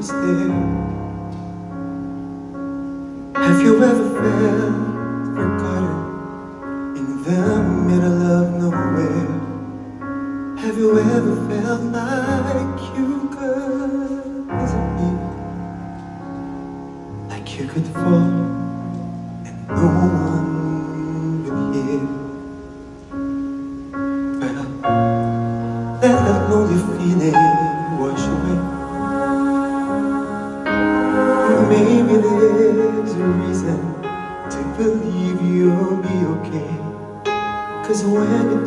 was there? Have you ever felt forgotten in the middle of nowhere? Have you ever felt like you could disappear? Like you could fall and no one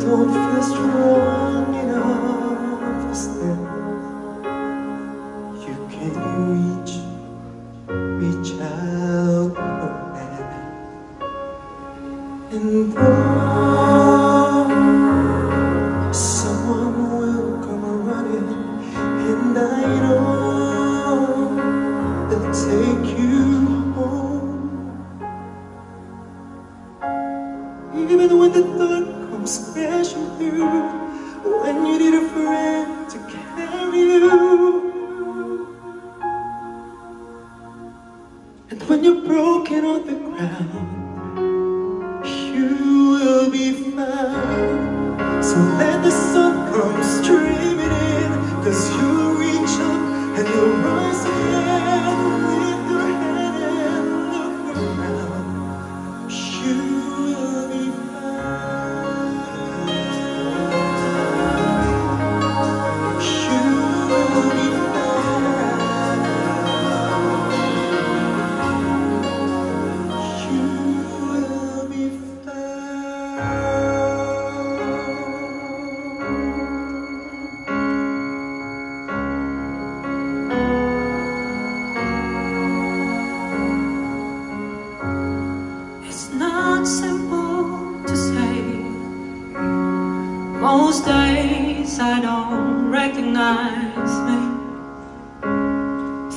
don't feel strong enough to stand, you can reach, reach out your hand. And oh, Someone will come running, and I know they'll take you broken on the ground, you will be found. So let the sun come streaming in, cause you'll days I don't recognize me.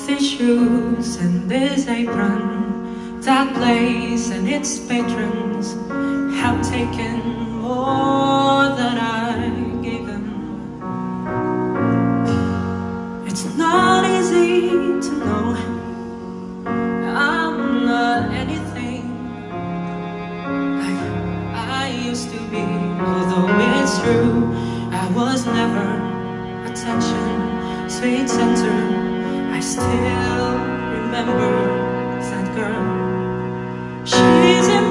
These shoes and this apron, that place and its patrons have taken more than I've given. It's not easy to know true, I was never attention, sweet center. I still remember that girl. She's imperfect,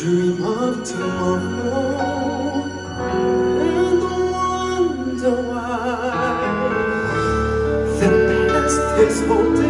dream of tomorrow, and wonder why the past is holding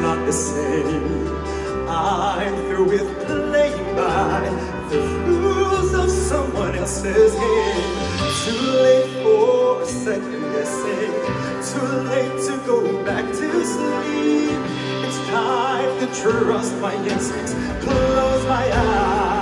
not the same. I'm through with playing by the rules of someone else's game. Too late for a second guessing. Too late to go back to sleep. It's time to trust my instincts. Close my eyes.